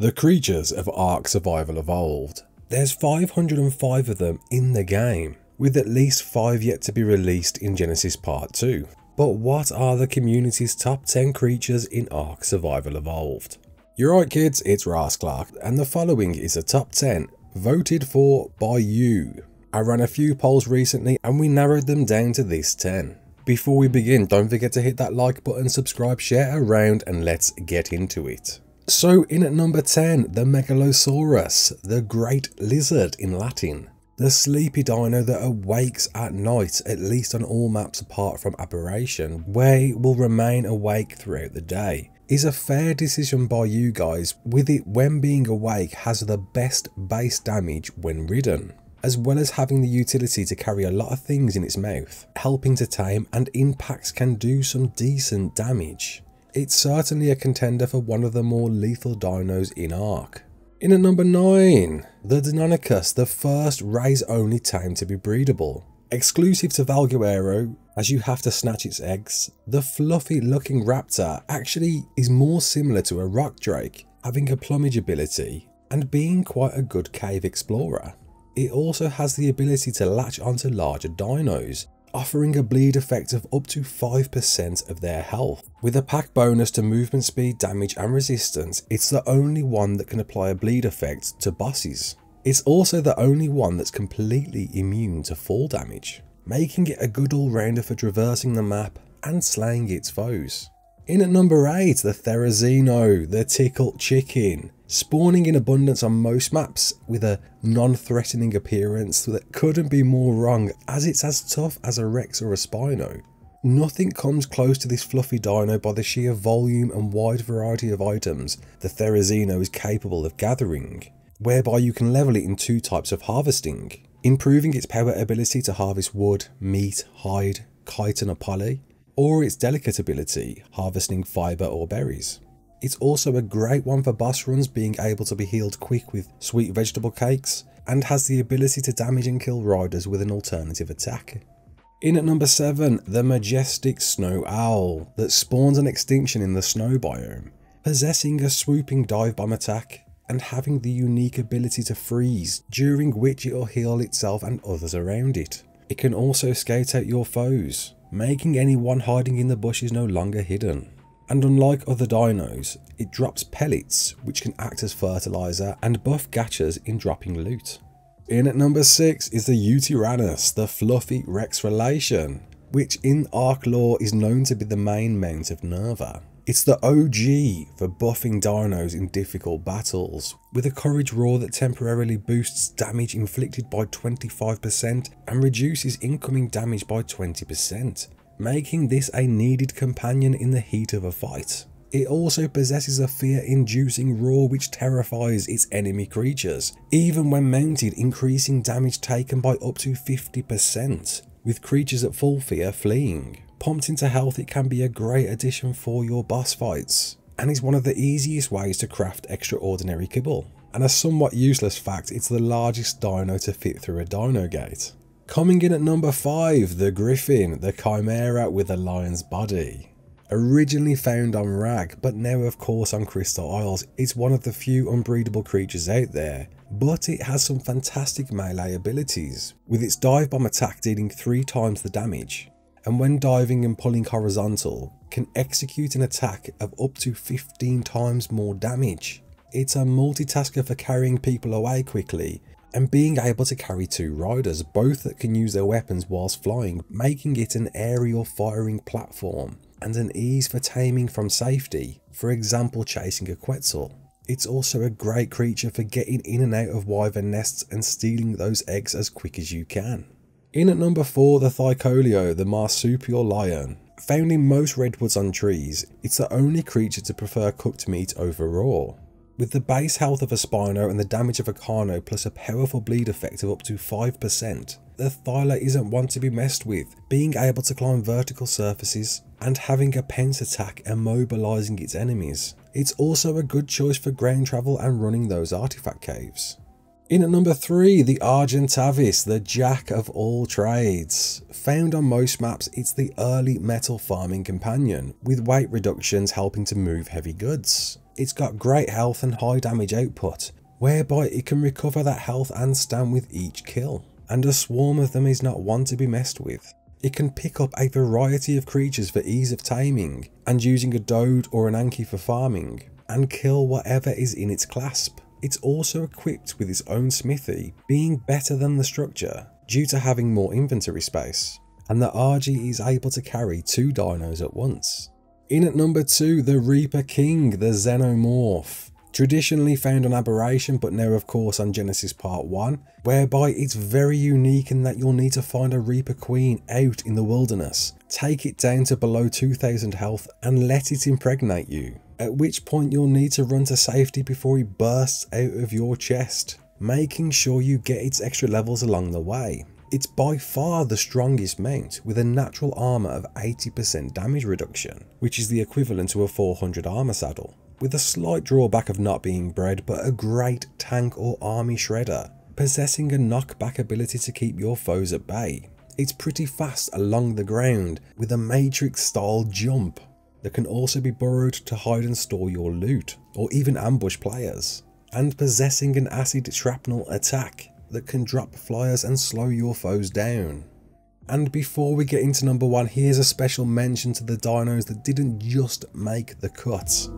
The creatures of Ark Survival Evolved. There's 505 of them in the game, with at least 5 yet to be released in Genesis Part 2. But what are the community's top 10 creatures in Ark Survival Evolved? You're right kids, it's Raasclark, and the following is a top 10 voted for by you. I ran a few polls recently and we narrowed them down to this 10. Before we begin, don't forget to hit that like button, subscribe, share around and let's get into it. So in at number 10, the Megalosaurus, the great lizard in Latin. The sleepy dino that awakes at night, at least on all maps apart from Aberration, where it will remain awake throughout the day, is a fair decision by you guys, with it when being awake has the best base damage when ridden as well as having the utility to carry a lot of things in its mouth, helping to tame and impacts can do some decent damage. It's certainly a contender for one of the more lethal dinos in Ark. In at number 9, the Deinonychus, the first raise-only tame to be breedable. Exclusive to Valguero, as you have to snatch its eggs, the fluffy looking raptor actually is more similar to a rock drake, having a plumage ability and being quite a good cave explorer. It also has the ability to latch onto larger dinos, offering a bleed effect of up to 5% of their health. With a pack bonus to movement speed, damage and resistance, it's the only one that can apply a bleed effect to bosses. It's also the only one that's completely immune to fall damage, making it a good all-rounder for traversing the map and slaying its foes. In at number 8, the Therizino, the Tickle Chicken spawning in abundance on most maps with a non-threatening appearance that couldn't be more wrong as it's as tough as a Rex or a Spino. Nothing comes close to this fluffy dino by the sheer volume and wide variety of items the Therizino is capable of gathering, whereby you can level it in two types of harvesting, improving its power ability to harvest wood, meat, hide, chitin or poly, or its delicate ability, harvesting fibre or berries. It's also a great one for boss runs being able to be healed quick with sweet vegetable cakes and has the ability to damage and kill riders with an alternative attack. In at number 7, the majestic snow owl that spawns an extinction in the snow biome, possessing a swooping dive bomb attack and having the unique ability to freeze, during which it will heal itself and others around it. It can also skate out your foes, making anyone hiding in the bushes no longer hidden and unlike other dinos, it drops pellets which can act as fertilizer and buff gachas in dropping loot. In at number 6 is the Yutyrannus, the fluffy Rex relation, which in Ark lore is known to be the main mount of Nerva. It's the OG for buffing dinos in difficult battles, with a courage roar that temporarily boosts damage inflicted by 25% and reduces incoming damage by 20% making this a needed companion in the heat of a fight. It also possesses a fear-inducing roar which terrifies its enemy creatures, even when mounted increasing damage taken by up to 50%, with creatures at full fear fleeing. Pumped into health it can be a great addition for your boss fights, and is one of the easiest ways to craft extraordinary kibble. And a somewhat useless fact, it's the largest dino to fit through a dino gate. Coming in at number 5, the Griffin, the Chimera with a lion's body. Originally found on Rag, but now of course on Crystal Isles, it's one of the few unbreedable creatures out there, but it has some fantastic melee abilities, with its dive bomb attack dealing 3 times the damage, and when diving and pulling horizontal, can execute an attack of up to 15 times more damage. It's a multitasker for carrying people away quickly and being able to carry two riders, both that can use their weapons whilst flying, making it an aerial firing platform and an ease for taming from safety, for example chasing a Quetzal. It's also a great creature for getting in and out of wyvern nests and stealing those eggs as quick as you can. In at number 4, the Thylacoleo, the marsupial lion. Found in most redwoods on trees, it's the only creature to prefer cooked meat over raw. With the base health of a Spino and the damage of a Carno plus a powerful bleed effect of up to 5%, the Thyla isn't one to be messed with, being able to climb vertical surfaces and having a pounce attack immobilizing its enemies. It's also a good choice for ground travel and running those artifact caves. In at number 3, the Argentavis, the jack of all trades. Found on most maps, it's the early metal farming companion, with weight reductions helping to move heavy goods. It's got great health and high damage output, whereby it can recover that health and stam with each kill, and a swarm of them is not one to be messed with. It can pick up a variety of creatures for ease of taming, and using a Dode or an Anki for farming, and kill whatever is in its clasp. It's also equipped with its own smithy, being better than the structure due to having more inventory space, and the RG is able to carry two dinos at once. In at number 2, the Reaper King, the Xenomorph. Traditionally found on Aberration, but now of course on Genesis Part 1, whereby it's very unique in that you'll need to find a Reaper Queen out in the wilderness, take it down to below 2000 health and let it impregnate you, at which point you'll need to run to safety before it bursts out of your chest, making sure you get its extra levels along the way. It's by far the strongest mount with a natural armour of 80% damage reduction, which is the equivalent to a 400 armour saddle with a slight drawback of not being bred but a great tank or army shredder, possessing a knockback ability to keep your foes at bay. It's pretty fast along the ground with a matrix style jump that can also be borrowed to hide and store your loot or even ambush players, and possessing an acid shrapnel attack that can drop flyers and slow your foes down. And before we get into number one, here's a special mention to the dinos that didn't just make the cut.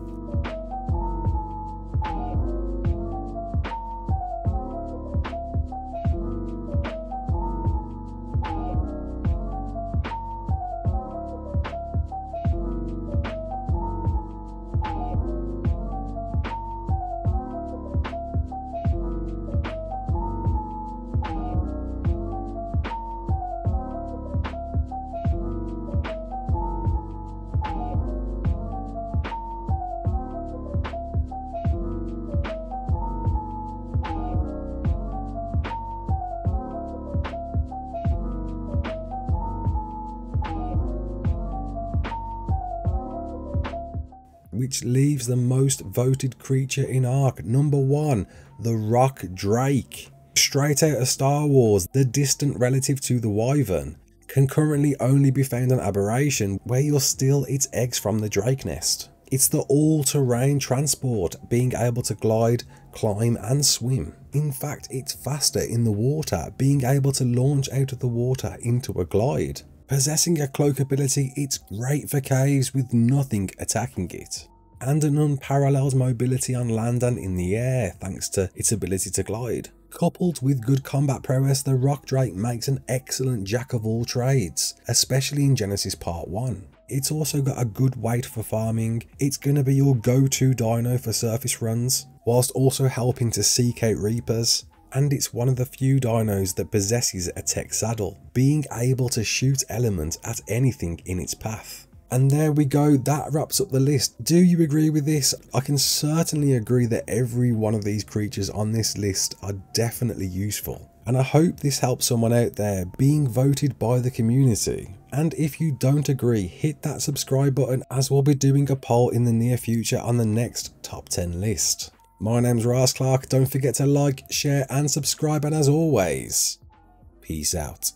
Which leaves the most voted creature in Ark. Number 1, the Rock Drake. Straight out of Star Wars, the distant relative to the Wyvern, can currently only be found on Aberration, where you'll steal its eggs from the Drake nest. It's the all-terrain transport, being able to glide, climb and swim. In fact, it's faster in the water, being able to launch out of the water into a glide. Possessing a cloak ability, it's great for caves with nothing attacking it and an unparalleled mobility on land and in the air thanks to its ability to glide. Coupled with good combat prowess, the Rock Drake makes an excellent jack of all trades, especially in Genesis Part 1. It's also got a good weight for farming, it's going to be your go-to dino for surface runs, whilst also helping to seek out reapers, and it's one of the few dinos that possesses a tech saddle, being able to shoot elements at anything in its path. And there we go, that wraps up the list. Do you agree with this? I can certainly agree that every one of these creatures on this list are definitely useful. And I hope this helps someone out there being voted by the community. And if you don't agree, hit that subscribe button as we'll be doing a poll in the near future on the next top 10 list. My name's Raasclark, don't forget to like, share and subscribe and as always, peace out.